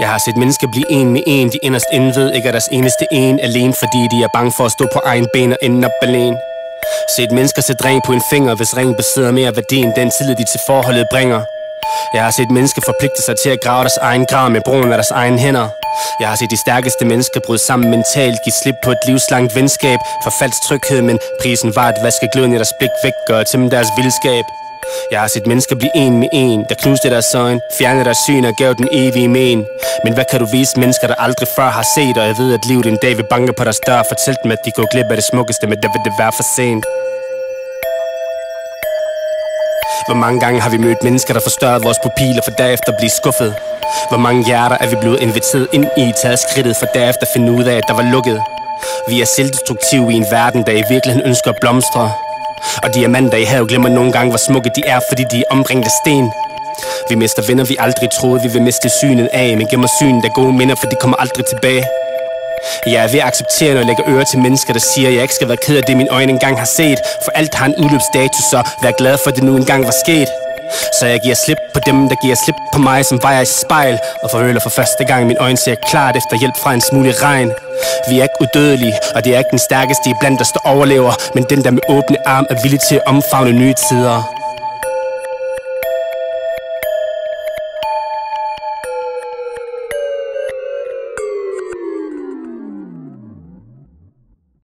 Jeg har set mennesker blive en med en. De inderst indved ved ikke er deres eneste en Alene fordi de er bange for at stå på egen ben og ende op alene. Set mennesker sætte ring på en finger Hvis ringen besidder mere værdi end den tillid de til forholdet bringer. Jeg har set mennesker forpligte sig til at grave deres egen grav med brugen af deres egen hænder. Jeg har set de stærkeste mennesker bryde sammen mentalt Give slip på et livslangt venskab For falsk tryghed, men prisen var at vaske gløden i deres blik væk og tæmme deres vildskab jeg har set mennesker blive en med en Der knuste deres øjne, fjernede deres syn og gav den evige men. Men hvad kan du vise mennesker, der aldrig før har set Og jeg ved, at livet en dag vil banke på deres dør og Fortæl dem, at de går glip af det smukkeste Men der vil det være for sent. Hvor mange gange har vi mødt mennesker, der forstørrede vores pupiller For derefter blive skuffet? Hvor mange hjerter er vi blevet inviteret ind i Taget skridtet for derefter finde ud af, at der var lukket? Vi er selvdestruktive i en verden, der i virkeligheden ønsker at blomstre og diamanter i havet glemmer nogle gange, hvor smukke de er, fordi de er omringet af sten. Vi mister venner, vi aldrig troede, vi vil miste synet af, men gemmer synet af gode minder, for de kommer aldrig tilbage. Jeg er ved at acceptere, når jeg lægger øre til mennesker, der siger, at jeg ikke skal være ked af det, min øjne engang har set. For alt har en udløbsdato, så vær glad for, at det nu engang var sket. Så jeg giver slip på dem, der giver slip på mig, som vejer i spejl Og forøler for første gang, min øjne ser klart efter hjælp fra en smule regn. Vi er ikke udødelige, og det er ikke den stærkeste i blandt, der overlever Men den, der med åbne arm er villig til at omfavne nye tider.